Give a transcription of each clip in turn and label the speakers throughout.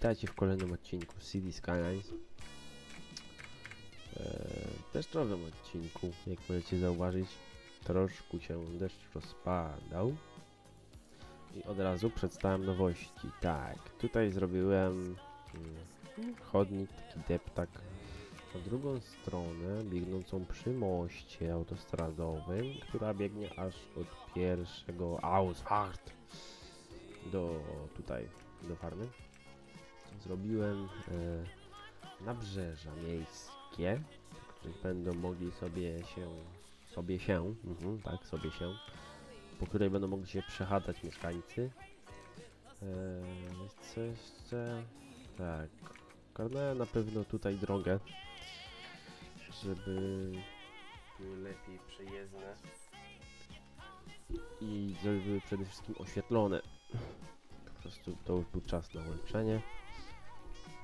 Speaker 1: Witajcie w kolejnym odcinku City Skylines. Eee, deszczowym odcinku, jak możecie zauważyć, troszkę się deszcz rozpadał. I od razu przedstawiam nowości. Tak, tutaj zrobiłem mm, chodnik, taki deptak na drugą stronę, biegnącą przy moście autostradowym, która biegnie aż od pierwszego Ausfahrt do tutaj, do farmy. Zrobiłem e, nabrzeża miejskie, w których będą mogli sobie się, sobie się, mhm, tak, sobie się, po której będą mogli się przechadzać mieszkańcy. E, co jeszcze? Tak, ogarnąłem na pewno tutaj drogę, żeby były lepiej przejezdne i żeby były przede wszystkim oświetlone. Po prostu to już był czas na ulepszenie.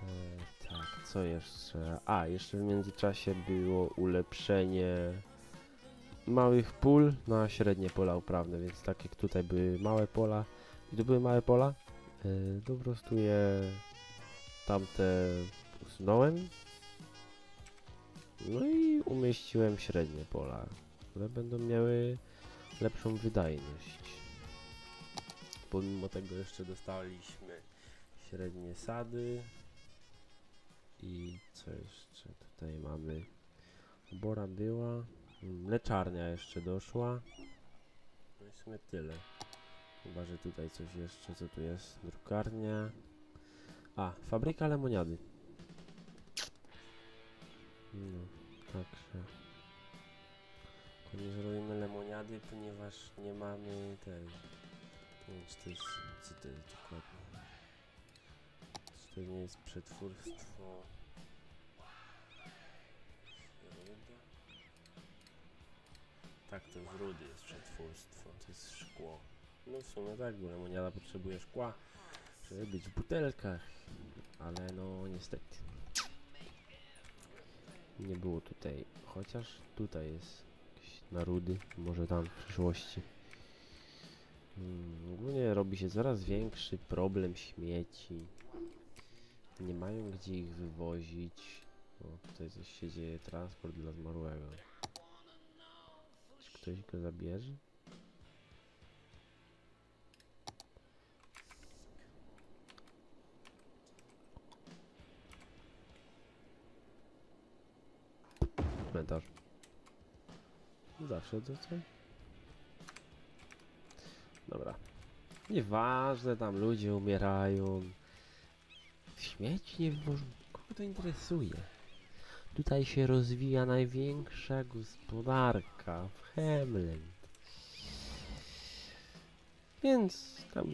Speaker 1: E, tak, co jeszcze? A, jeszcze w międzyczasie było ulepszenie małych pól na średnie pola uprawne, więc tak jak tutaj były małe pola i tu były małe pola, e, to po prostu je tamte usunąłem. No i umieściłem średnie pola, które będą miały lepszą wydajność. Pomimo tego jeszcze dostaliśmy średnie sady. I co jeszcze tutaj mamy? Bora była. Mleczarnia jeszcze doszła. No i w sumie tyle. Chyba, że tutaj coś jeszcze, co tu jest? Drukarnia. A, fabryka lemoniady. No, także. Nie zrobimy lemoniady, ponieważ nie mamy tej... Nie wiem, czy to jest... Co to jest dokładnie? Czy to nie jest przetwórstwo... Tak, to z rudy jest przetwórstwo, to jest szkło. No w sumie tak, bo lemoniada potrzebuje szkła, żeby być w butelkach, ale no niestety. Nie było tutaj, chociaż tutaj jest jakieś na rudy, może tam w przyszłości. Hmm, ogólnie robi się coraz większy problem śmieci. Nie mają gdzie ich wywozić. O, tutaj coś się dzieje, transport dla zmarłego. Ktoś go zabierze? Cmentarz. Zawsze to co? Dobra. Nieważne, tam ludzie umierają. Śmieci nie wywożą. Kogo to interesuje? Tutaj się rozwija największa gospodarka w Hemland. Więc tam...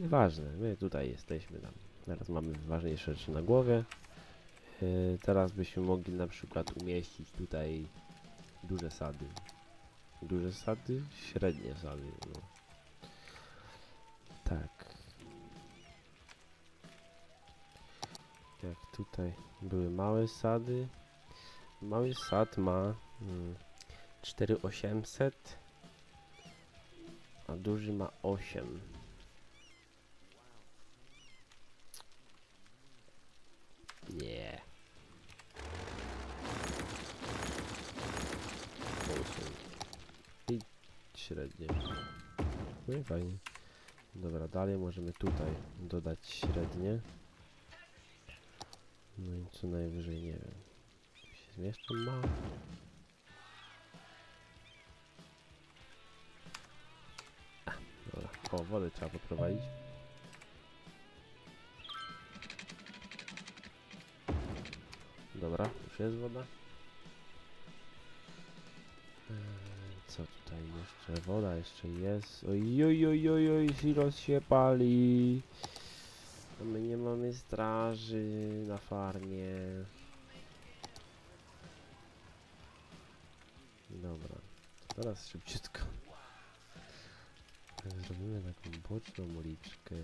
Speaker 1: Nieważne, my tutaj jesteśmy tam. Teraz mamy ważniejsze rzeczy na głowie. Yy, teraz byśmy mogli na przykład umieścić tutaj duże sady. Duże sady, średnie sady. No. Tak. Jak tutaj były małe sady. Mały sad ma mm, 4800, a duży ma 8. Nie. I średnie. No i fajnie. Dobra, dalej możemy tutaj dodać średnie. No i co najwyżej, nie wiem. Się zmieszczą ma. Dobra, o, wodę trzeba poprowadzić. Dobra, już jest woda. Eee, Co tutaj jeszcze? Woda jeszcze jest. Oj, oj, oj, oj, oj, silos się pali. A my nie mamy straży na farmie. Dobra, teraz szybciutko. Zrobimy taką boczną uliczkę.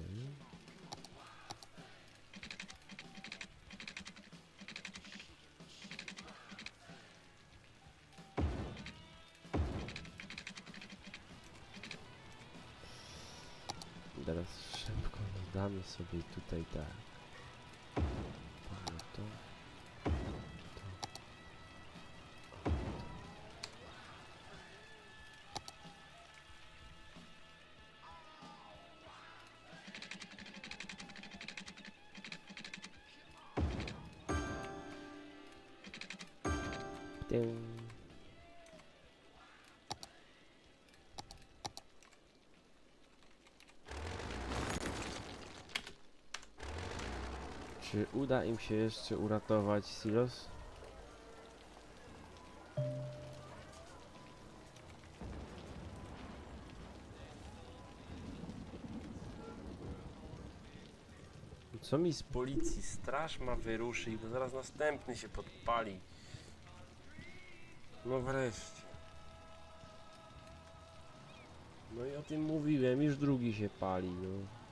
Speaker 1: No damy Czy uda im się jeszcze uratować Silos? Co mi z policji? Straż ma wyruszyć, bo zaraz następny się podpali. No wreszcie. No i o tym mówiłem, już drugi się pali, no.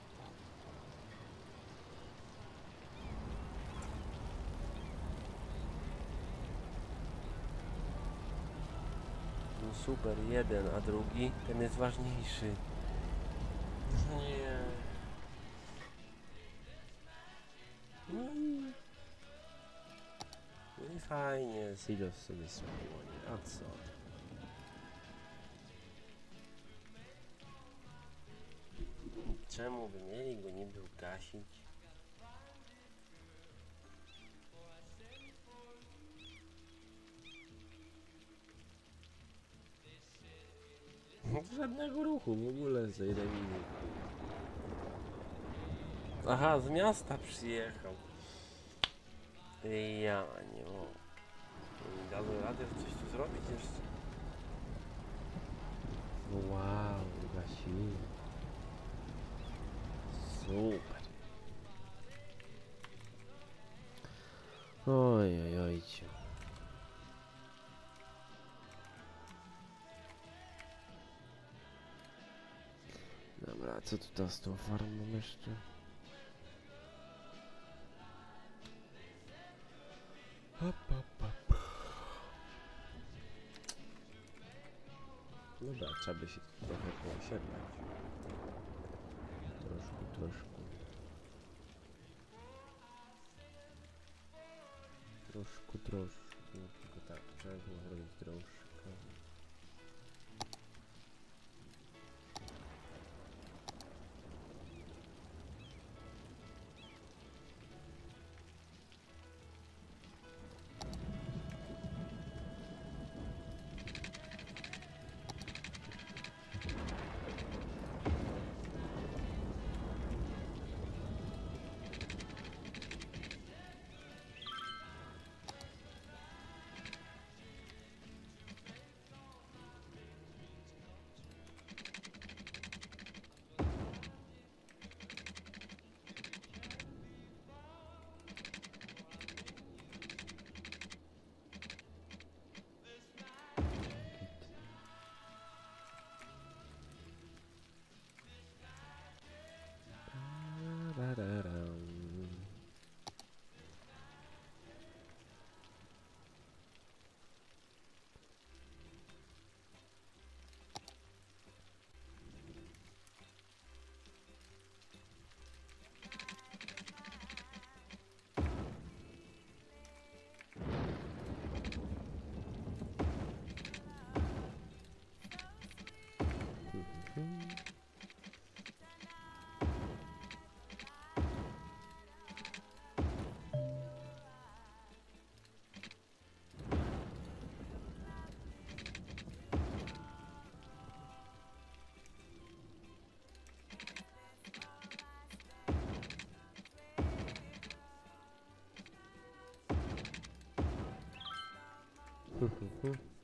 Speaker 1: Super, jeden, a drugi, ten jest ważniejszy. Nie. No i... No i fajnie, Silos sobie spłonie, a co? Czemu by mieli go niby ugasić? Żadnego ruchu w ogóle ile minut. Aha, z miasta przyjechał. Ja nie mogę. Nie dadzą radę coś tu zrobić jeszcze. Wow, ugasili. Super. Oj, oj, ojcie. Dobra, co tutaj z tą farmą jeszcze? Hop, hop, hop. Dobra, trzeba by się tu trochę poosiedlać. Troszkę, troszkę. Troszkę, troszkę. Tylko tak, trzeba było zrobić troszkę.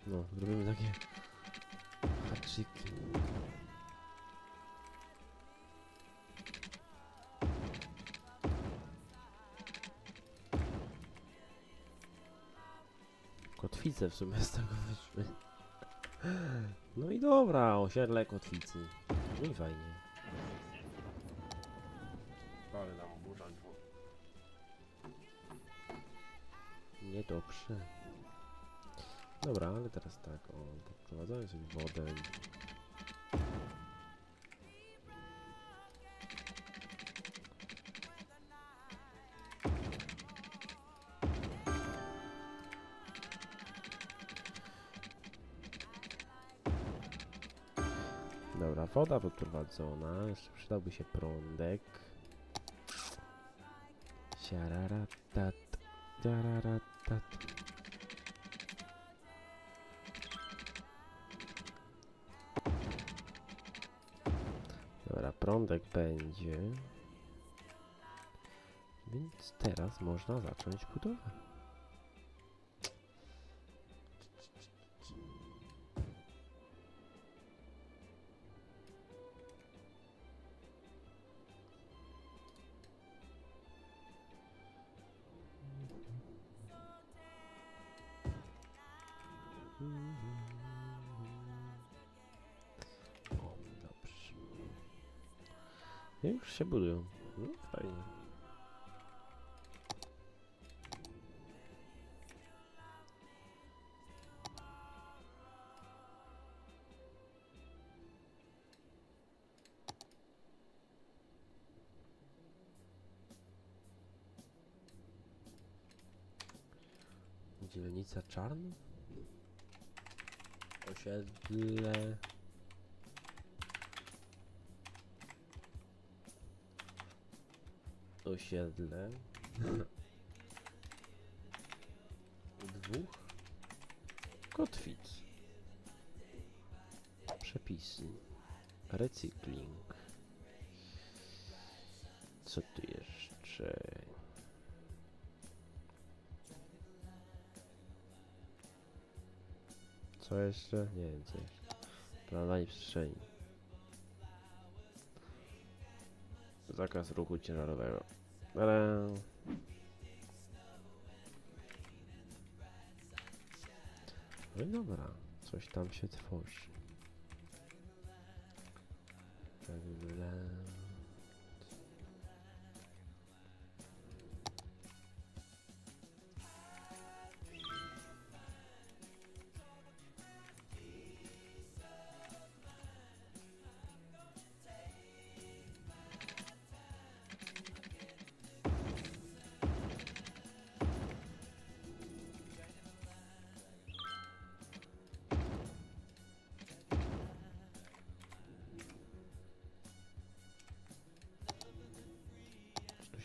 Speaker 1: No, robimy takie haczyki. Kotwice w sumie z tego wyszły. No i dobra, osiedle kotwicy. No i fajnie. Ale burza Niedobrze. Dobra, ale teraz tak, o, tak podprowadzamy sobie wodę. Dobra, woda podprowadzona, jeszcze przydałby się prądek. Siararatat, tararatat. Dobra, prądek będzie. Więc teraz można zacząć budowę. Się budują. No, fajnie. Dzielnica Czarn? Osiedle... Osiedle... Dwóch... Kotwic. Przepisy. Recykling. Co tu jeszcze? Co jeszcze? Nie wiem co jeszcze. Planowanie przestrzeni. Zakaz ruchu ciężarowego. Ale... No i dobra, coś tam się tworzy.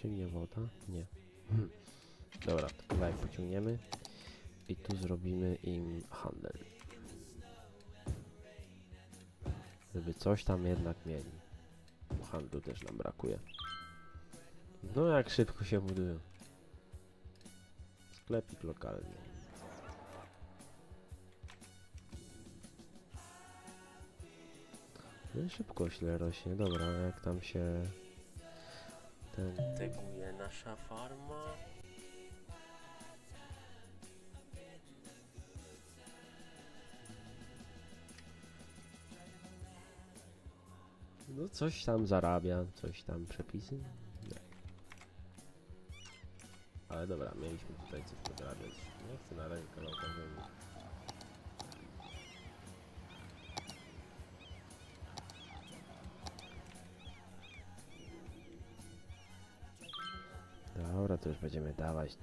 Speaker 1: Sięgnie woda? Nie. Dobra, to kawałek pociągniemy i tu zrobimy im handel. Żeby coś tam jednak mieli. Bo handlu też nam brakuje. No jak szybko się budują. Sklepik lokalny. No szybko źle rośnie. Dobra, jak tam się teguje nasza farma. No coś tam zarabia, coś tam przepisy. Nie. Ale dobra, mieliśmy tutaj coś podrabiać. Nie chcę na razie kawałka. Dobra, to już będziemy dawać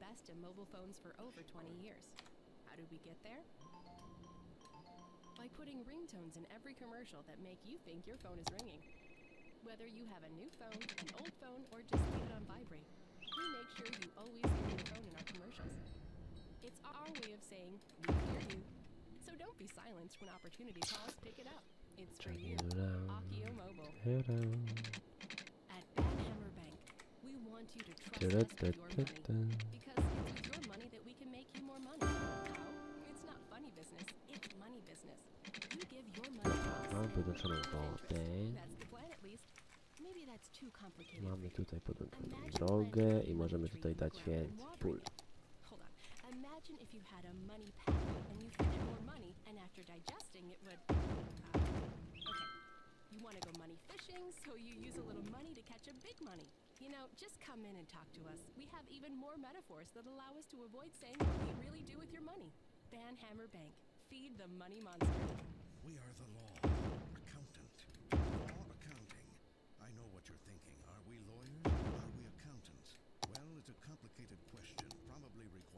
Speaker 2: best in mobile phones for over 20 years. How did we get there? By putting ringtones in every commercial that make you think your phone is ringing. Whether you have a new phone, an old phone, or just leave it on vibrate, we make sure you always hear your phone in our commercials. It's our way of saying, we hear you. So don't be silenced when opportunity calls, pick it up. It's for you. Akio Mobile. At Banhammer Bank, we want you to trust us with your money. Because it's with your money that we can make you more money. How? It's not funny business, it's money business. You give your money to us.
Speaker 1: Mamy
Speaker 2: you.
Speaker 1: tutaj podłączoną
Speaker 2: Imagine
Speaker 1: drogę
Speaker 2: planting
Speaker 1: i
Speaker 2: a
Speaker 1: możemy tutaj dać
Speaker 2: grow and
Speaker 1: więcej
Speaker 2: water
Speaker 1: pól.
Speaker 2: it. Hold on. Imagine if you had a money pad and you fed it more money, and after digesting, it would. Uh, okay. You want to go money fishing, so you use a little money to catch a big money. You know, just come in and talk to us. We have even more metaphors that allow us to avoid saying what we really do with your money. Banhammer Bank. Feed the money monster.
Speaker 3: We are the law.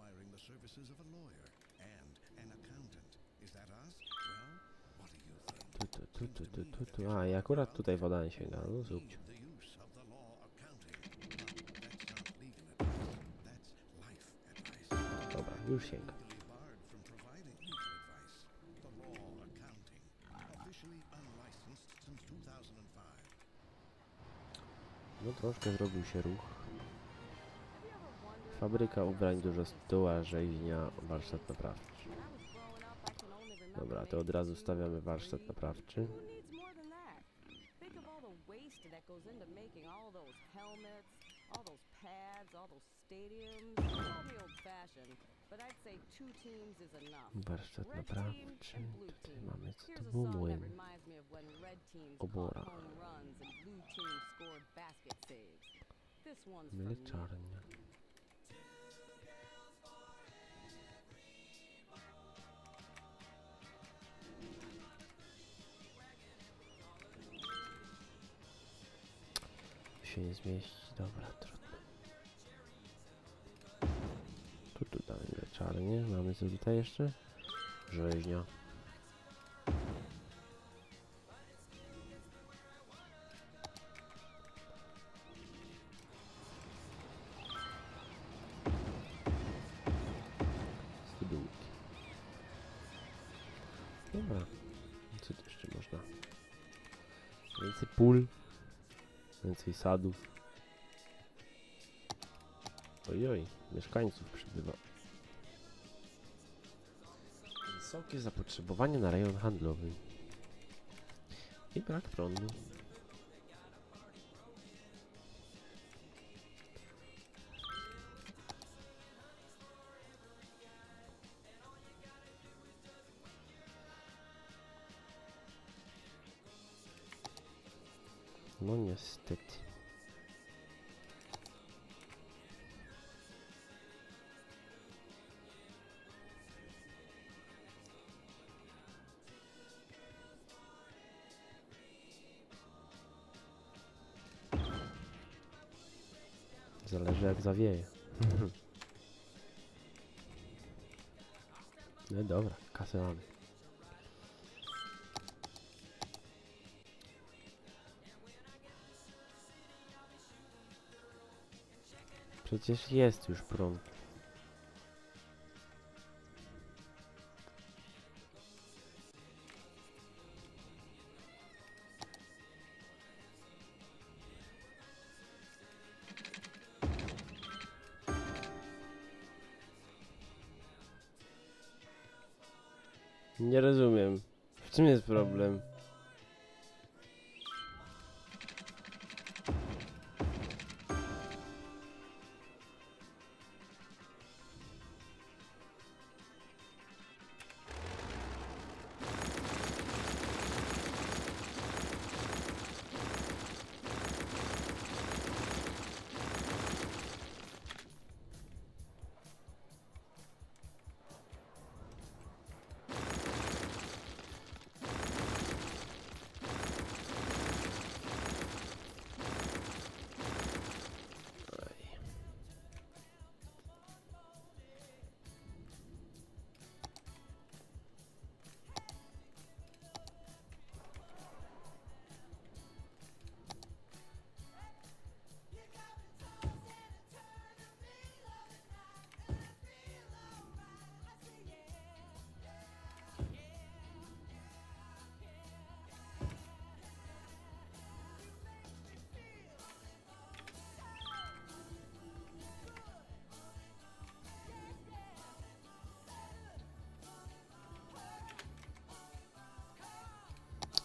Speaker 3: Requiring the services of a lawyer and an accountant. Is that us? Well, what do you think?
Speaker 1: Tu, tu, tu, tu, tu, tu. A, i akurat tutaj woda nie sięga. No. Dobra, już sięga.
Speaker 3: legally barred from providing legal advice. The law accounting. Officially unlicensed since 2005.
Speaker 1: No troszkę zrobił się ruch. Fabryka ubrań, dużo stół, rzeźnia, warsztat naprawczy. Dobra, to od razu stawiamy warsztat naprawczy.
Speaker 4: Who needs more than that? Think of all the waste
Speaker 1: się nie zmieści, dobra, trudno. Tu tutaj mleczarnię, mamy co tutaj jeszcze? Rzeźnia. Więcej sadów. Ojoj, mieszkańców przybywa. Wysokie zapotrzebowanie na rejon handlowy. I brak prądu. No niestety. Zawieje. No dobra, kasę mamy. Przecież jest już prąd.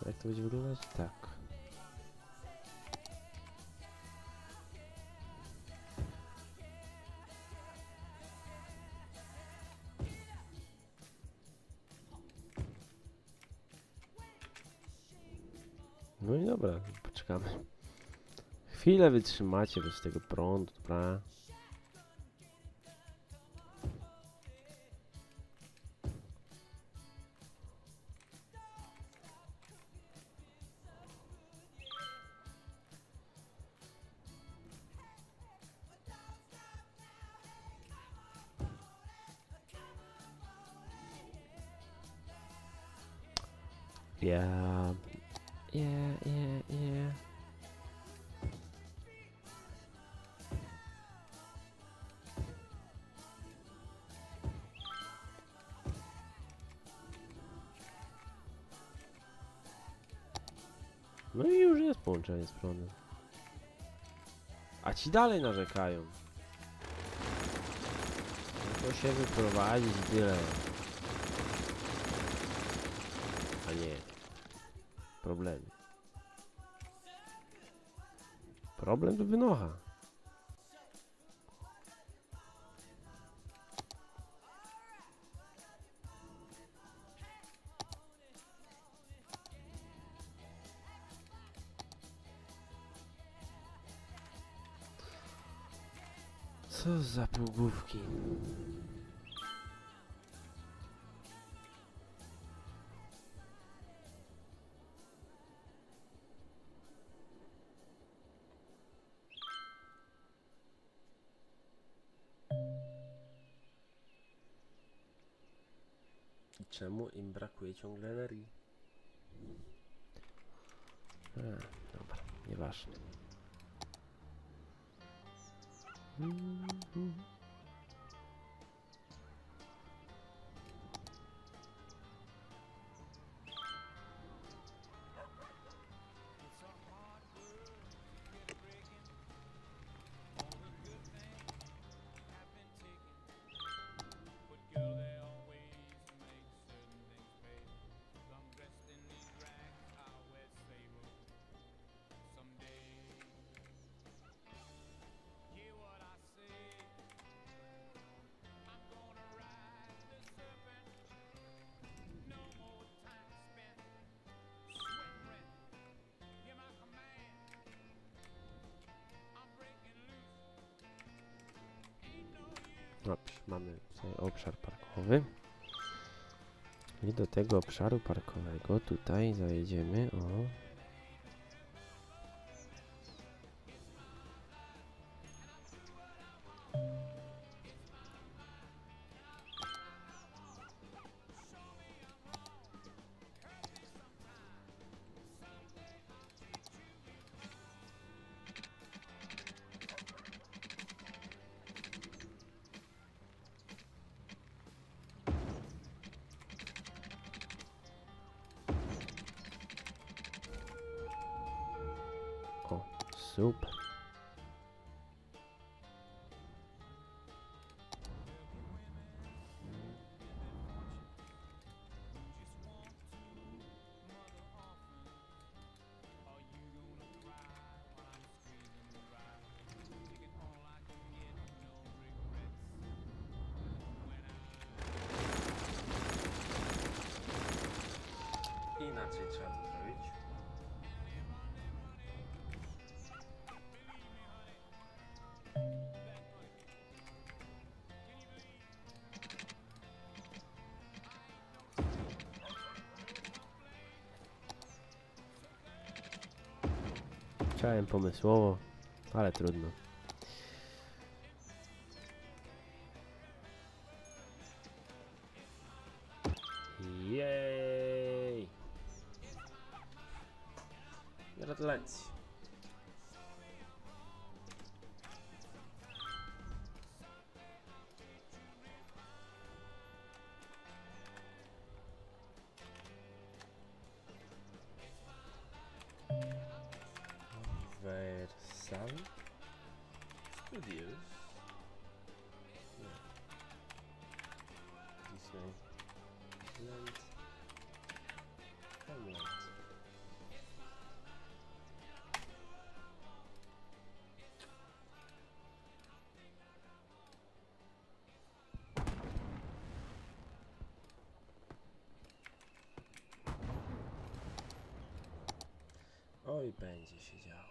Speaker 1: Jak to będzie wyglądać? Tak. No i dobra, poczekamy. Chwilę wytrzymacie bez tego prądu, dobra? Yeah. Yeah, yeah, yeah. No i już jest połączenie z prądem. A ci dalej narzekają. No to się wyprowadzić tyle. A nie. Problemy. Problem to wynocha. Co za półgłówki. Czemu im brakuje ciągle energii? A, dobra, nieważne. Dobrze, mamy tutaj obszar parkowy. I do tego obszaru parkowego tutaj zajedziemy o super. Chciałem pomysłowo, ale trudno. Będzie się działo.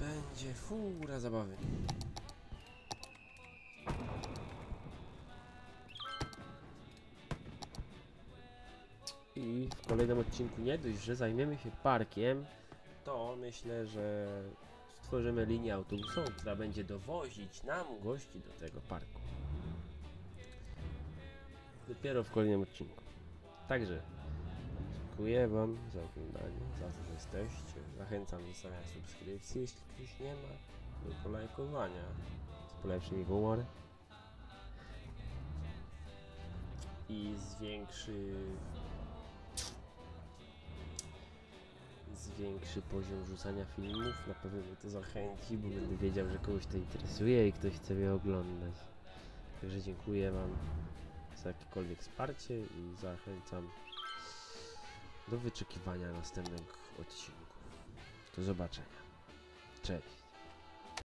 Speaker 1: Będzie fura zabawy. I w kolejnym odcinku nie dość, że zajmiemy się parkiem, to myślę, że stworzymy linię autobusową, która będzie dowozić nam gości do tego parku. Dopiero w kolejnym odcinku. Także dziękuję Wam za oglądanie, za to, że jesteście. Zachęcam do stawiania subskrypcji, jeśli ktoś nie ma, do polajkowania. To polepszy humor i zwiększy zwiększy poziom rzucania filmów, na pewno mnie to zachęci, bo będę wiedział, że kogoś to interesuje i ktoś chce mnie oglądać. Także dziękuję Wam za jakiekolwiek wsparcie i zachęcam do wyczekiwania następnych odcinków. Do zobaczenia. Cześć.